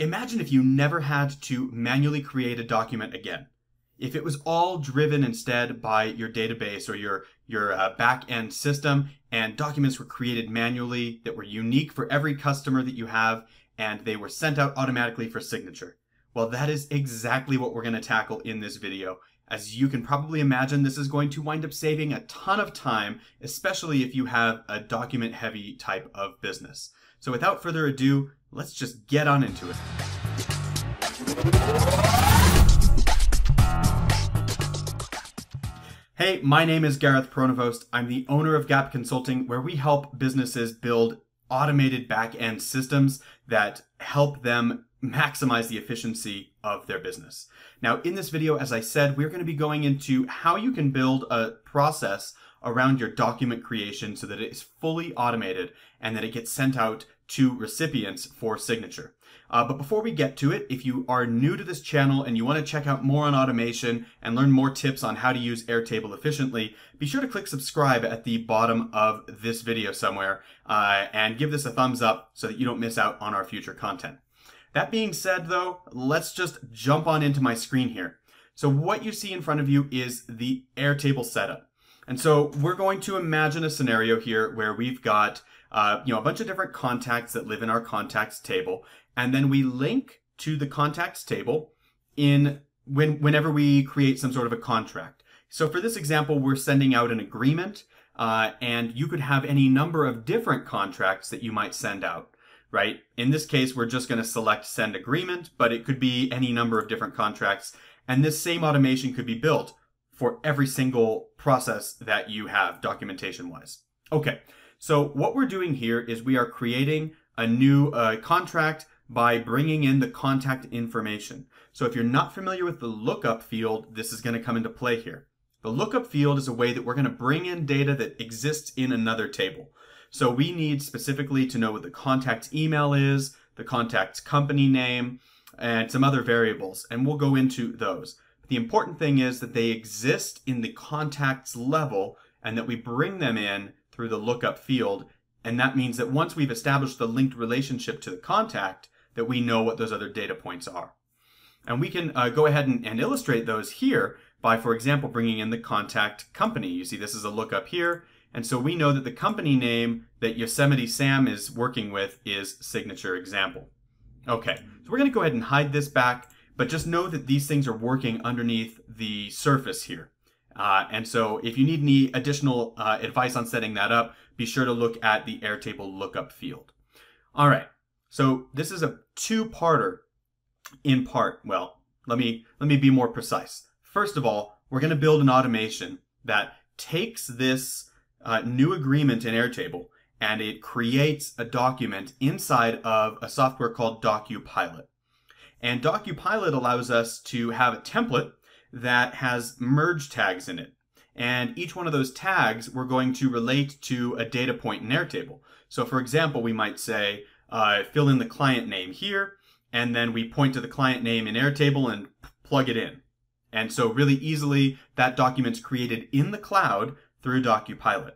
Imagine if you never had to manually create a document again. If it was all driven instead by your database or your, your uh, back end system and documents were created manually that were unique for every customer that you have and they were sent out automatically for signature. Well, that is exactly what we're going to tackle in this video. As you can probably imagine, this is going to wind up saving a ton of time, especially if you have a document heavy type of business. So without further ado, let's just get on into it. Hey, my name is Gareth Pronovost. I'm the owner of Gap Consulting, where we help businesses build automated back end systems that help them maximize the efficiency of their business. Now, in this video, as I said, we're going to be going into how you can build a process around your document creation so that it is fully automated and that it gets sent out to recipients for signature. Uh, but before we get to it, if you are new to this channel and you want to check out more on automation and learn more tips on how to use Airtable efficiently, be sure to click subscribe at the bottom of this video somewhere uh, and give this a thumbs up so that you don't miss out on our future content. That being said though, let's just jump on into my screen here. So what you see in front of you is the Airtable setup. And so we're going to imagine a scenario here where we've got uh, you know, a bunch of different contacts that live in our contacts table. And then we link to the contacts table in when, whenever we create some sort of a contract. So for this example, we're sending out an agreement, uh, and you could have any number of different contracts that you might send out, right? In this case, we're just going to select send agreement, but it could be any number of different contracts. And this same automation could be built for every single process that you have documentation wise. Okay. So what we're doing here is we are creating a new uh, contract by bringing in the contact information. So if you're not familiar with the lookup field, this is going to come into play here. The lookup field is a way that we're going to bring in data that exists in another table. So we need specifically to know what the contact email is, the contact's company name, and some other variables, and we'll go into those. But the important thing is that they exist in the contacts level and that we bring them in through the lookup field. And that means that once we've established the linked relationship to the contact, that we know what those other data points are. And we can uh, go ahead and, and illustrate those here by, for example, bringing in the contact company. You see this is a lookup here. And so we know that the company name that Yosemite Sam is working with is signature example. Okay, so we're going to go ahead and hide this back, but just know that these things are working underneath the surface here. Uh, and so if you need any additional uh, advice on setting that up, be sure to look at the Airtable lookup field. All right, so this is a two-parter in part. Well, let me, let me be more precise. First of all, we're going to build an automation that takes this uh, new agreement in Airtable and it creates a document inside of a software called DocuPilot. And DocuPilot allows us to have a template that has merge tags in it. And each one of those tags we're going to relate to a data point in Airtable. So for example, we might say, uh, fill in the client name here, and then we point to the client name in Airtable and plug it in. And so really easily, that document's created in the cloud through DocuPilot.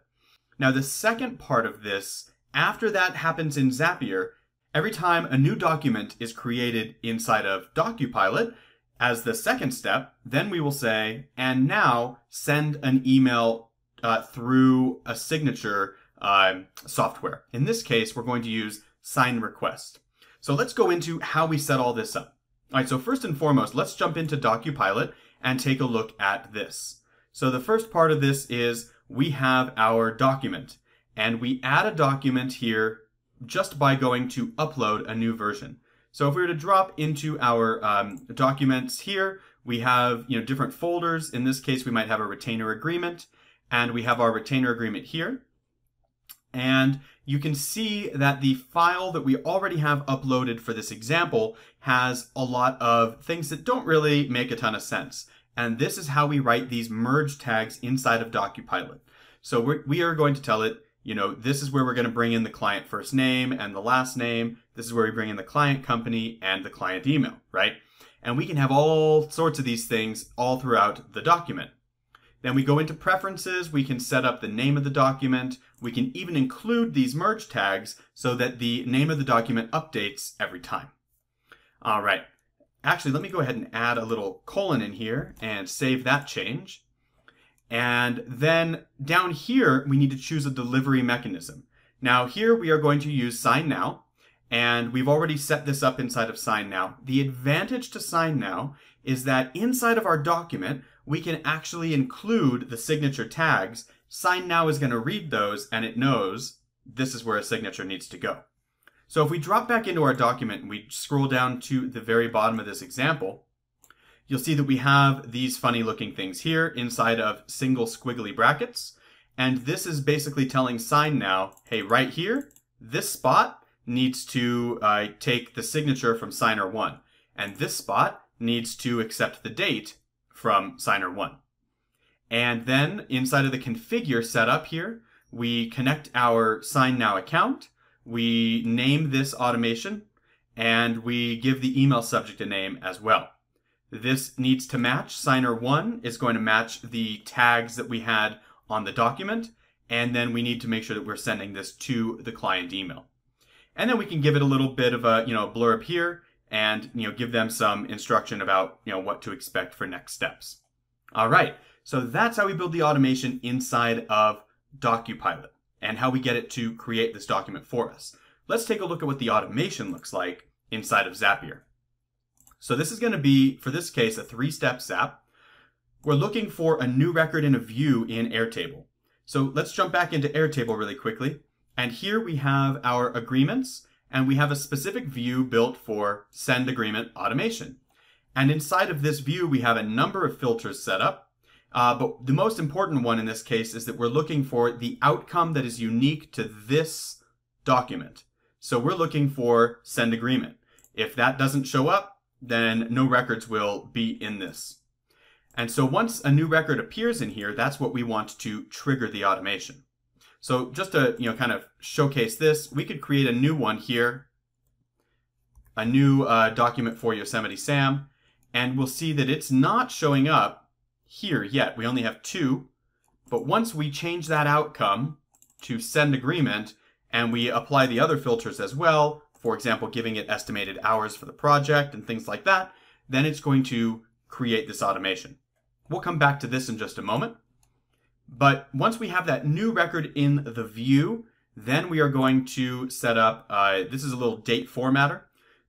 Now the second part of this, after that happens in Zapier, every time a new document is created inside of DocuPilot, as the second step, then we will say, and now send an email uh, through a signature uh, software. In this case, we're going to use sign request. So let's go into how we set all this up. All right, so first and foremost, let's jump into DocuPilot and take a look at this. So the first part of this is we have our document and we add a document here just by going to upload a new version. So if we were to drop into our um, documents here, we have you know different folders. In this case, we might have a retainer agreement, and we have our retainer agreement here. And you can see that the file that we already have uploaded for this example has a lot of things that don't really make a ton of sense. And this is how we write these merge tags inside of DocuPilot. So we're, we are going to tell it, you know, this is where we're going to bring in the client first name and the last name. This is where we bring in the client company and the client email, right? And we can have all sorts of these things all throughout the document. Then we go into preferences, we can set up the name of the document, we can even include these merge tags so that the name of the document updates every time. All right. Actually, let me go ahead and add a little colon in here and save that change. And then down here, we need to choose a delivery mechanism. Now here we are going to use Sign Now, and we've already set this up inside of Sign Now. The advantage to Sign Now is that inside of our document, we can actually include the signature tags. Sign Now is going to read those, and it knows this is where a signature needs to go. So if we drop back into our document and we scroll down to the very bottom of this example, you'll see that we have these funny looking things here inside of single squiggly brackets. And this is basically telling Sign now, hey, right here, this spot needs to uh, take the signature from signer one. And this spot needs to accept the date from signer one. And then inside of the configure setup here, we connect our Sign Now account we name this automation and we give the email subject a name as well. This needs to match. Signer 1 is going to match the tags that we had on the document, and then we need to make sure that we're sending this to the client email. And then we can give it a little bit of a, you know, blurb here and, you know, give them some instruction about, you know, what to expect for next steps. All right. So that's how we build the automation inside of DocuPilot and how we get it to create this document for us. Let's take a look at what the automation looks like inside of Zapier. So this is going to be, for this case, a three-step zap. We're looking for a new record in a view in Airtable. So let's jump back into Airtable really quickly. And here we have our agreements, and we have a specific view built for send agreement automation. And inside of this view, we have a number of filters set up. Uh, but the most important one in this case is that we're looking for the outcome that is unique to this document. So we're looking for send agreement. If that doesn't show up, then no records will be in this. And so once a new record appears in here, that's what we want to trigger the automation. So just to you know kind of showcase this, we could create a new one here, a new uh, document for Yosemite Sam, and we'll see that it's not showing up here yet. We only have two. But once we change that outcome to send agreement and we apply the other filters as well, for example, giving it estimated hours for the project and things like that, then it's going to create this automation. We'll come back to this in just a moment. But once we have that new record in the view, then we are going to set up, uh, this is a little date formatter.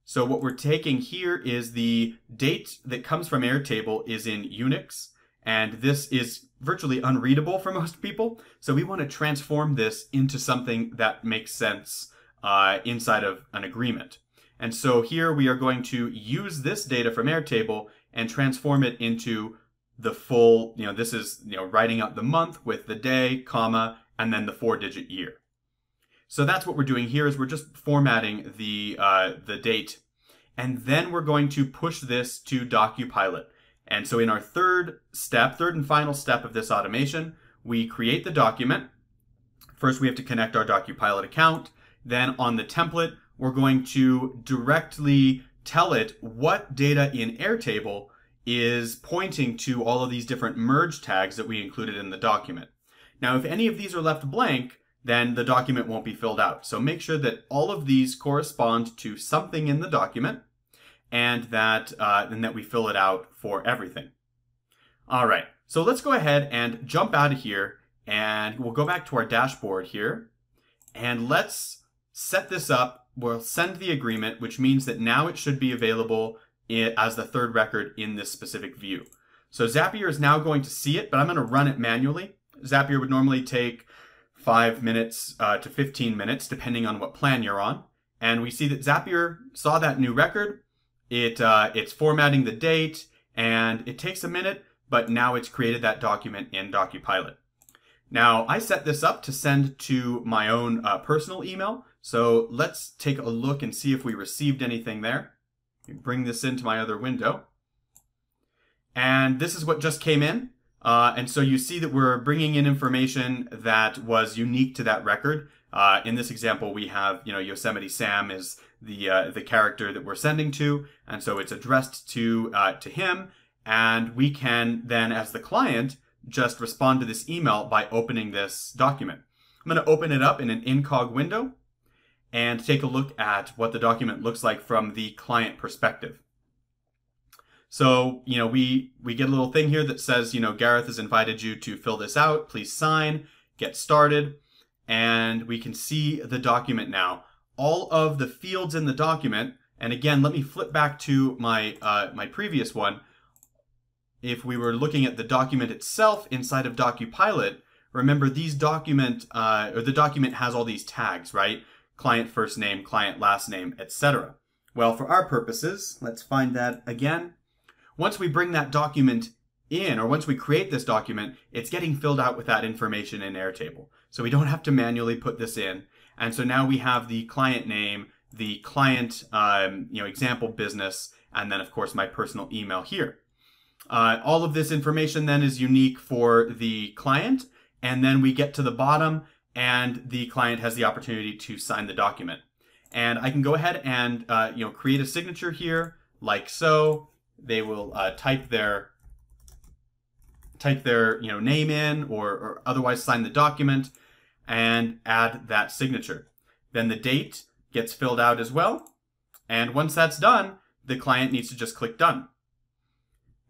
So what we're taking here is the date that comes from Airtable is in Unix and this is virtually unreadable for most people. So we want to transform this into something that makes sense uh, inside of an agreement. And so here we are going to use this data from Airtable and transform it into the full, you know, this is, you know, writing out the month with the day, comma, and then the four digit year. So that's what we're doing here is we're just formatting the, uh, the date. And then we're going to push this to DocuPilot. And so in our third step, third and final step of this automation, we create the document. First, we have to connect our DocuPilot account. Then on the template, we're going to directly tell it what data in Airtable is pointing to all of these different merge tags that we included in the document. Now, if any of these are left blank, then the document won't be filled out. So make sure that all of these correspond to something in the document and that, uh, and that we fill it out for everything. All right, so let's go ahead and jump out of here and we'll go back to our dashboard here and let's set this up. We'll send the agreement, which means that now it should be available as the third record in this specific view. So Zapier is now going to see it, but I'm going to run it manually. Zapier would normally take five minutes uh, to 15 minutes, depending on what plan you're on. And we see that Zapier saw that new record, it uh, it's formatting the date and it takes a minute, but now it's created that document in DocuPilot. Now I set this up to send to my own uh, personal email. So let's take a look and see if we received anything there. Bring this into my other window. And this is what just came in. Uh, and so you see that we're bringing in information that was unique to that record. Uh, in this example, we have, you know, Yosemite Sam is the uh, the character that we're sending to, and so it's addressed to uh, to him, and we can then, as the client, just respond to this email by opening this document. I'm going to open it up in an incog window, and take a look at what the document looks like from the client perspective. So, you know, we, we get a little thing here that says, you know, Gareth has invited you to fill this out. Please sign, get started. And we can see the document now. All of the fields in the document, and again, let me flip back to my, uh, my previous one. If we were looking at the document itself inside of DocuPilot, remember these document, uh, or the document has all these tags, right? Client first name, client last name, etc. Well, for our purposes, let's find that again. Once we bring that document in, or once we create this document, it's getting filled out with that information in Airtable. So we don't have to manually put this in. And so now we have the client name, the client, um, you know, example business, and then of course my personal email here. Uh, all of this information then is unique for the client. And then we get to the bottom and the client has the opportunity to sign the document. And I can go ahead and, uh, you know, create a signature here like so they will uh, type their type their you know name in or, or otherwise sign the document and add that signature. Then the date gets filled out as well. And once that's done, the client needs to just click done.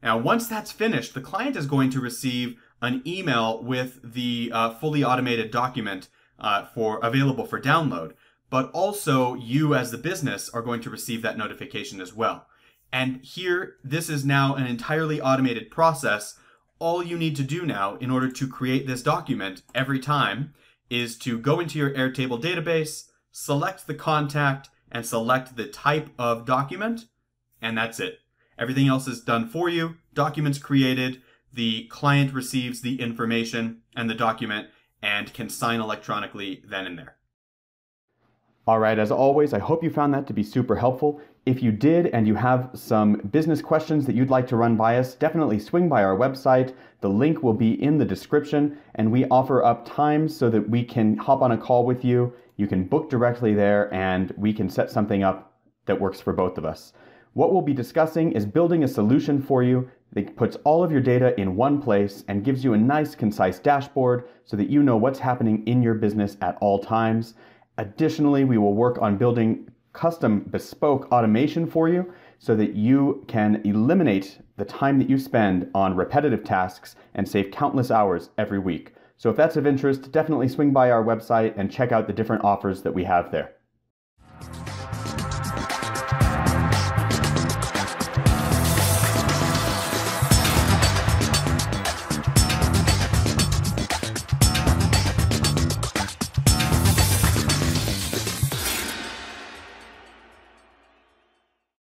Now, once that's finished, the client is going to receive an email with the uh, fully automated document uh, for available for download. But also, you as the business are going to receive that notification as well. And here, this is now an entirely automated process. All you need to do now in order to create this document every time is to go into your Airtable database, select the contact, and select the type of document, and that's it. Everything else is done for you. Documents created, the client receives the information and the document and can sign electronically then and there. All right, as always, I hope you found that to be super helpful. If you did and you have some business questions that you'd like to run by us, definitely swing by our website. The link will be in the description, and we offer up times so that we can hop on a call with you. You can book directly there, and we can set something up that works for both of us. What we'll be discussing is building a solution for you that puts all of your data in one place and gives you a nice, concise dashboard so that you know what's happening in your business at all times. Additionally, we will work on building custom bespoke automation for you so that you can eliminate the time that you spend on repetitive tasks and save countless hours every week. So if that's of interest, definitely swing by our website and check out the different offers that we have there.